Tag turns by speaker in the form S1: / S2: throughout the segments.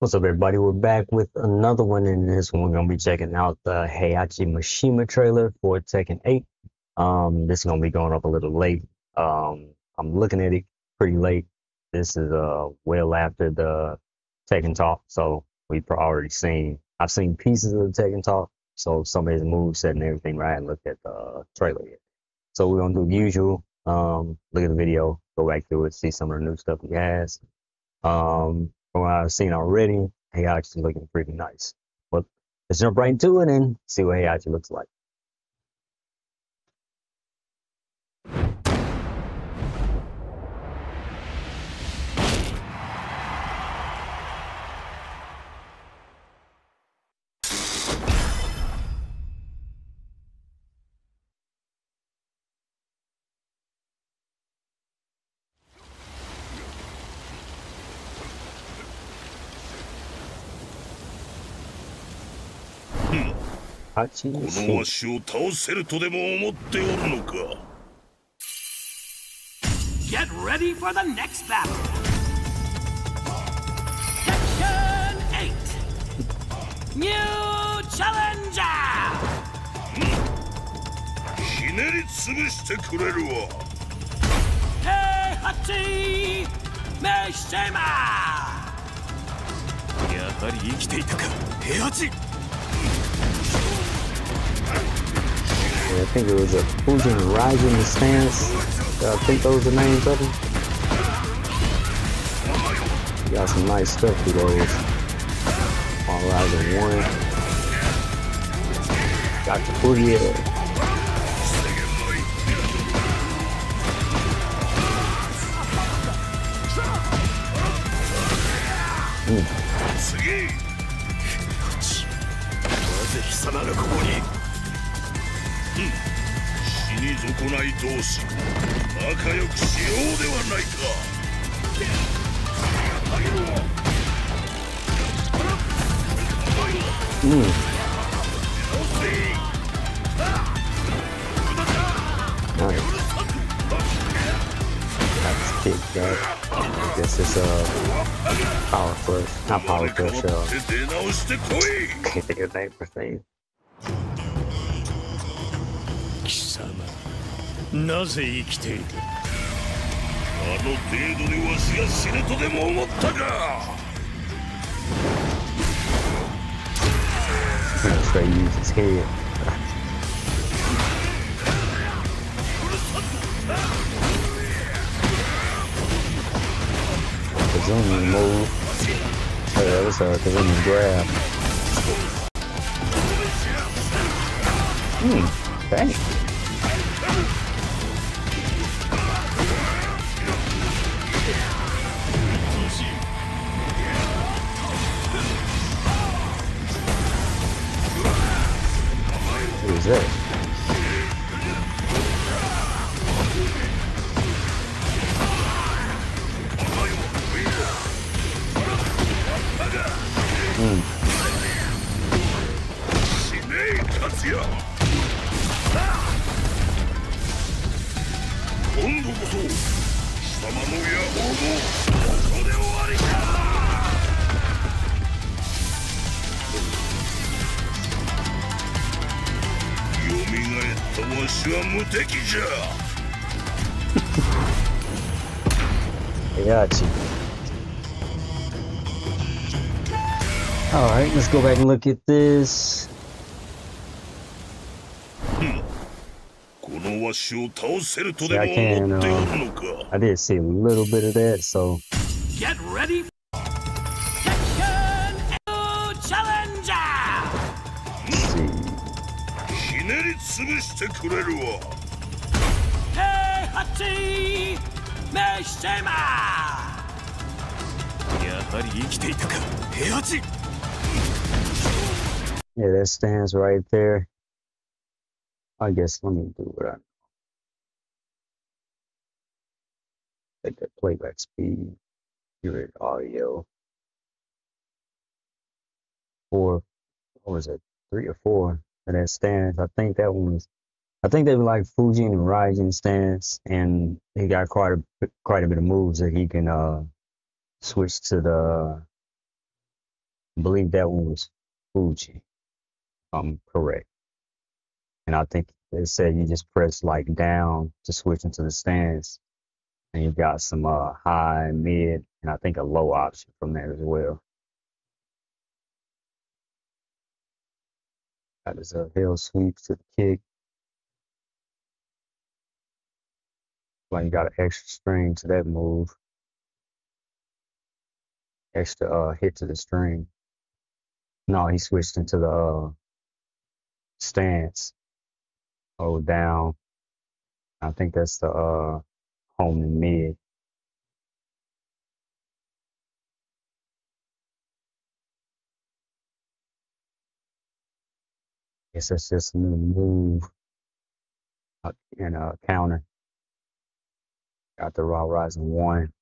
S1: What's up, everybody? We're back with another one, and this one we're gonna be checking out the Heihachi Mishima trailer for Tekken 8. Um, this is gonna be going up a little late. Um, I'm looking at it pretty late. This is uh well after the Tekken Talk, so we've already seen. I've seen pieces of the Tekken Talk, so some of his moves and everything, right? And looked at the trailer yet. So we're gonna do the usual. Um, look at the video, go back through it, see some of the new stuff he has. Um, from what I've seen already, Heihachi looking pretty nice. But let's jump right into it and see what Heihachi looks like.
S2: このわを倒せるとでも思っておるのか。
S3: Get
S2: りメシ
S3: ェマ
S4: や生きていたか、ヘ
S1: ア I think it was a Fujin Raijin stance. I think those are the names of them. Got some nice stuff through those. All Rising 1. Got the Furia. Mm.
S2: 損ない同士仲良くしようではないか
S1: うんはい That's big, right? This is a power push, not power push, uh, can't think of the name for thing.
S4: なぜ生きている
S2: あの程度でわしが死ぬとでも思ったか
S1: Straight use his head. Kazumi move. Oh, yeah, that's a Kazumi grab. Hmm, dang. Yachi. Alright, let's go back and look at this. Yeah, I can. Uh, I did see a little bit of that, so.
S3: Get ready. Section Challenger.
S1: Let's see.
S2: ひねり潰してくれるわ
S3: Heihachi Mishima.
S4: やはり生きていたか平八
S1: Yeah, that stands right there. I guess let me do what I know. Take that playback speed, give it audio. Four, what was it? Three or four of that stands. I think that one's I think they were like Fujin and Raijin stance, and he got quite a quite a bit of moves that he can uh switch to the I believe that one was Fujin. I'm correct. And I think they said you just press like down to switch into the stance, and you've got some uh high, mid, and I think a low option from there as well. That is a hill sweep to the kick. Like you got an extra string to that move, extra uh hit to the string. No, he switched into the uh, stance. Oh, down. I think that's the uh home and mid. Guess that's just a new move uh, and a counter. Got the raw rising one.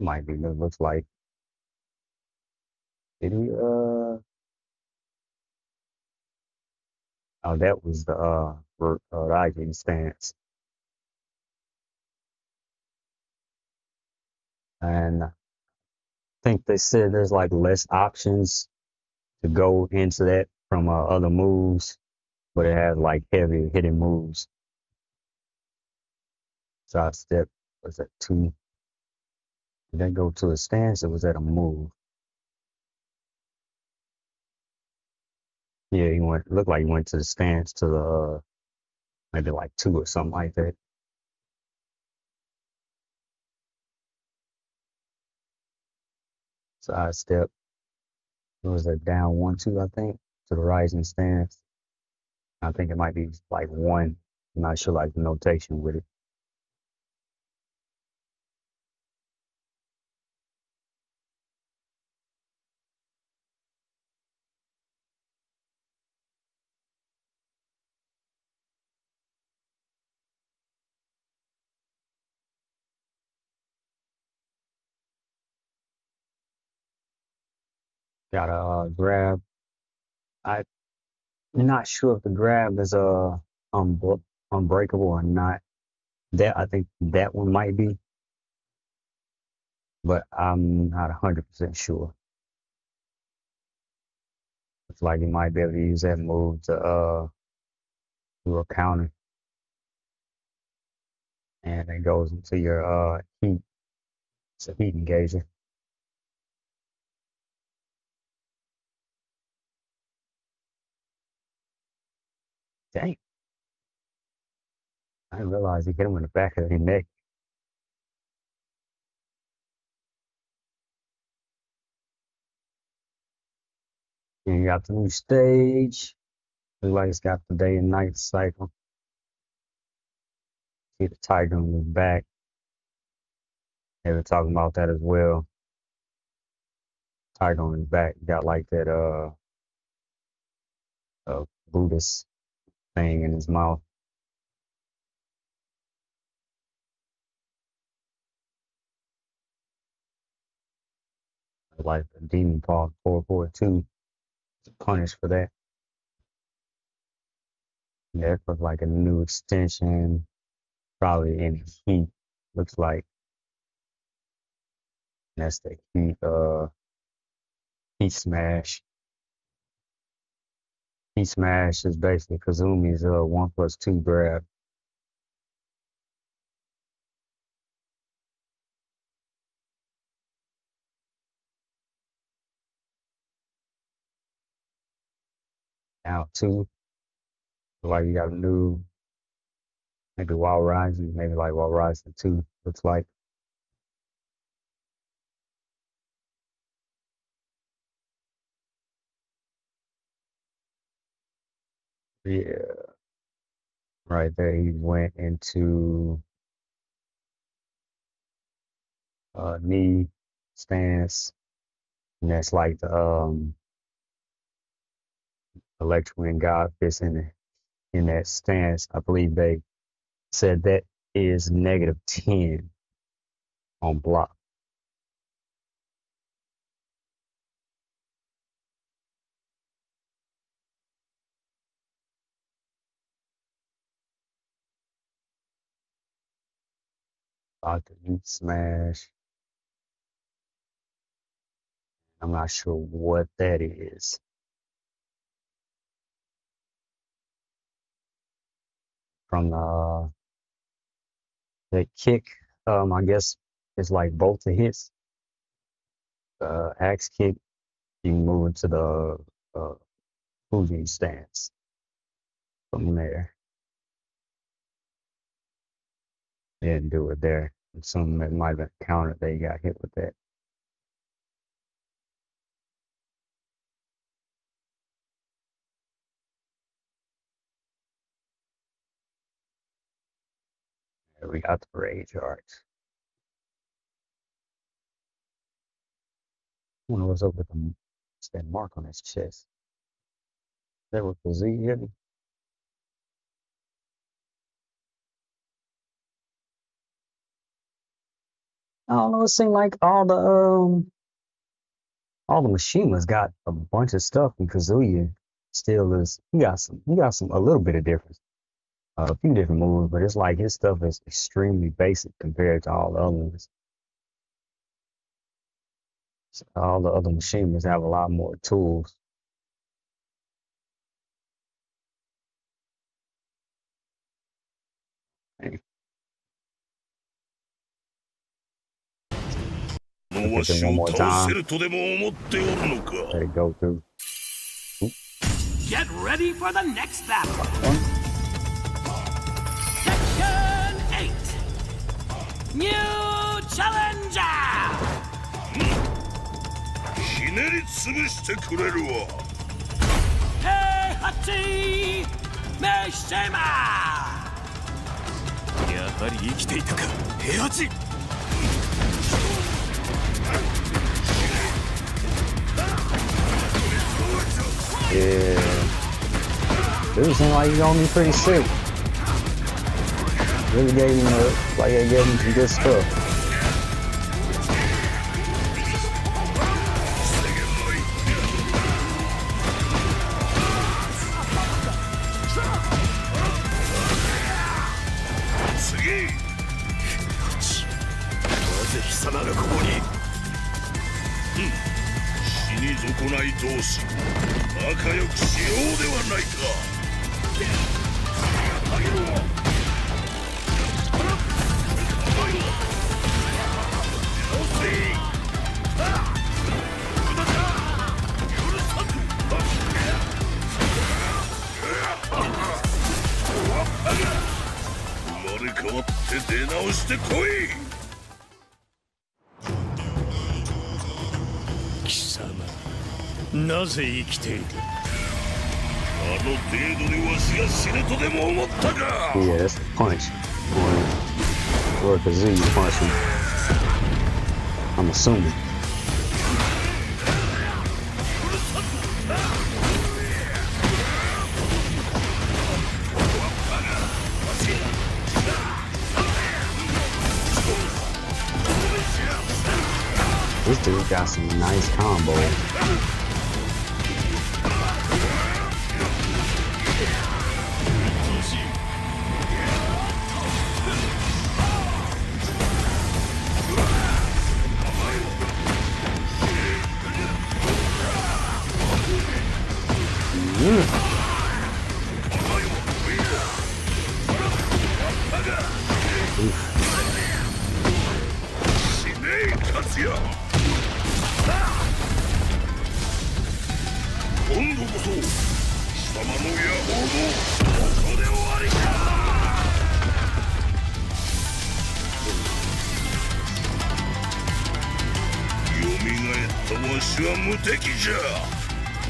S1: Might be it looks like. Did he uh oh that was the uh r- uh, rising stance. And I think they said there's like less options to go into that from uh, other moves, but it has like heavy hitting moves. Side step was that two? That go to a stance or was that a move? Yeah, he went looked like he went to the stance to the uh, maybe like two or something like that. Side step. It was a down one two, I think, to the rising stance. I think it might be like one. I'm not sure like the notation with it. Got a uh, grab. I'm not sure if the grab is uh unbreakable or not. That I think that one might be, but I'm not 100% sure. It's like you might be able to use that move to uh do a counter, and it goes into your uh heat. It's a heat engager. Dang, I didn't realize he hit him in the back of the neck. You got the new stage. Looks like it's got the day and night cycle. See the tiger on his back. They were talking about that as well. Tiger on his back. Got like that uh, uh Buddhist thing in his mouth. Like a demon paw 442 to punish for that. Yeah, it looks like a new extension, probably in heat. Looks like that's the heat uh heat smash. Heat smash is basically Kazumi's uh one plus two grab. Now two. Like you got a new maybe Wild Rising, maybe like Wild Rising two looks like. Yeah, right there he went into uh knee stance. And that's like the um Electric God fits in in that stance. I believe they said that is negative 10 on block. Dr. Heat Smash. I'm not sure what that is. From the the kick, um, I guess it's like both the hits. The axe kick, you move into the uh, Fujin stance from there. Didn't do it there. Some that might have been countered. They got hit with that. There we got the rage arts. wonder what's up with the that mark on his chest. That was the Z hit I don't know. It seemed like all the um all the Mishimas got a bunch of stuff, and Kazuya still is. He got some. He got some a little bit of difference, uh, a few different moves, but it's like his stuff is extremely basic compared to all the other ones. So all the other Mishimas have a lot more tools.
S2: わしを倒せるとでも思っておるのか
S1: Let it go through.
S3: Get ready for the next battle. Section 8. New Challenger!
S2: ひねり潰してくれるわ
S3: Heihachi Mishima!
S4: やはり生きていたか平八
S1: Yeah. Dude seemed like he's gonna be pretty sick. Really gave him a, like I gave him some good stuff.
S2: 損ない同士仲良くしようではないか。生まれ変わって出直してこい。
S4: なぜ生きている
S2: あの程度でわしが死ぬとでも思ったか
S1: Yeah, that's the punch. Or, or Kazuya punch him. I'm assuming. This dude got some nice combo.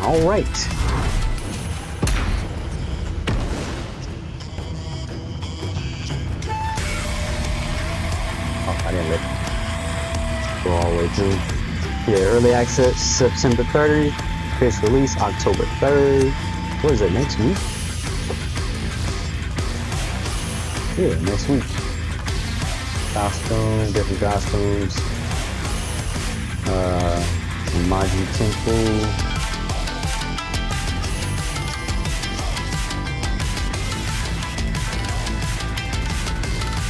S1: All right. Oh, I didn't it go all the way through. Yeah, early access September 30th. Official release October 3rd. What is it, next week? Yeah, next week. Costume, different costumes. Uh, Maji Temple.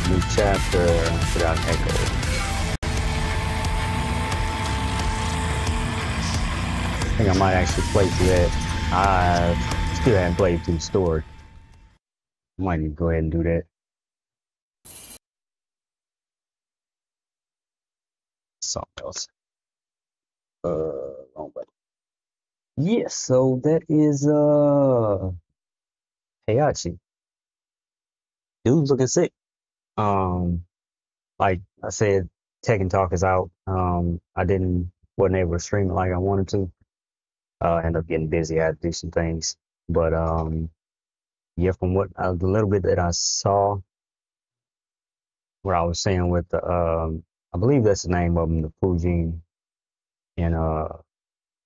S1: New chapter without echo. think I might actually play through that. I still haven't played through the story. Might need to go ahead and do that. Something else. Uh, wrong button. Yes, so that is uh Heihachi. Dude's looking sick. Um, like I said, Tekken Talk is out. Um, I didn't wasn't able to stream it like I wanted to. Uh, end up getting busy. I had to do some things, but um, yeah, from what uh, the little bit that I saw, what I was saying with the um, I believe that's the name of him, the Fujin and uh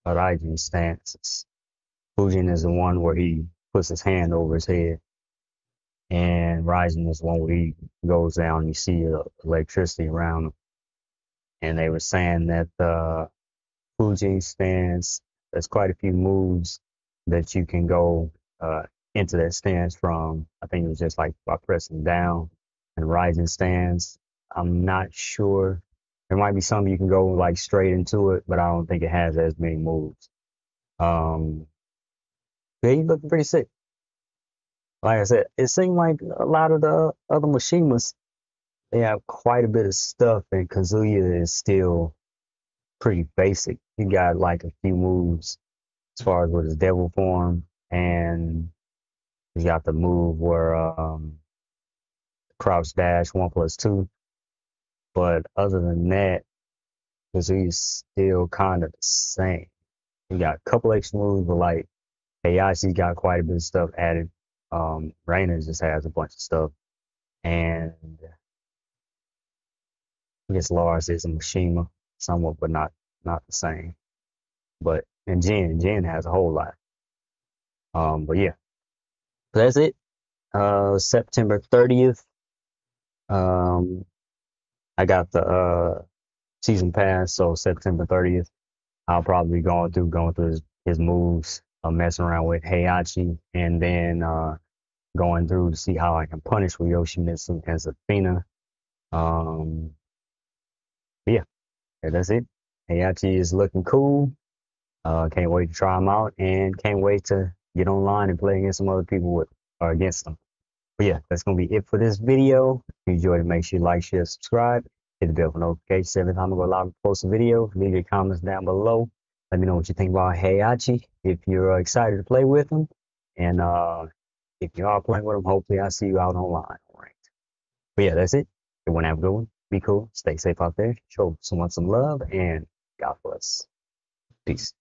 S1: Raijin stances. Fujin is the one where he puts his hand over his head, and Raijin is the one where he goes down and you see the electricity around him. And they were saying that the uh, Fujin stance, there's quite a few moves that you can go uh, into that stance from. I think it was just like by pressing down and rising stance. I'm not sure. There might be some you can go like straight into it, but I don't think it has as many moves. Um, yeah, looking pretty sick. Like I said, it seemed like a lot of the other Mishimas, they have quite a bit of stuff, and Kazuya is still pretty basic. He got like a few moves as far as with his devil form, and he's got the move where um, crouch dash one plus two. But other than that, because he's still kind of the same. He got a couple extra moves, but like Heihachi's got quite a bit of stuff added. Um, Reina just has a bunch of stuff, and I guess Lars is a Mishima somewhat, but not not the same. But and Jin, Jin has a whole lot. Um, but yeah, that's it. Uh, September 30th. Um, I got the uh season pass, so September 30th, I'll probably be going through going through his, his moves, uh, messing around with Heihachi, and then uh going through to see how I can punish with Yoshimitsu and Zafina. Um, yeah, yeah, that's it. Heihachi is looking cool. Uh, can't wait to try them out and can't wait to get online and play against some other people with or against them. But yeah, that's gonna be it for this video. If you enjoyed it, make sure you like, share, subscribe, hit the bell for notifications every time I go live and post a video. Leave your comments down below. Let me know what you think about Heihachi. If you're uh, excited to play with him, and uh, if you are playing with him, hopefully I see you out online. All right. But yeah, that's it. Everyone have a good one. Be cool. Stay safe out there. Show someone some love and God bless. Peace.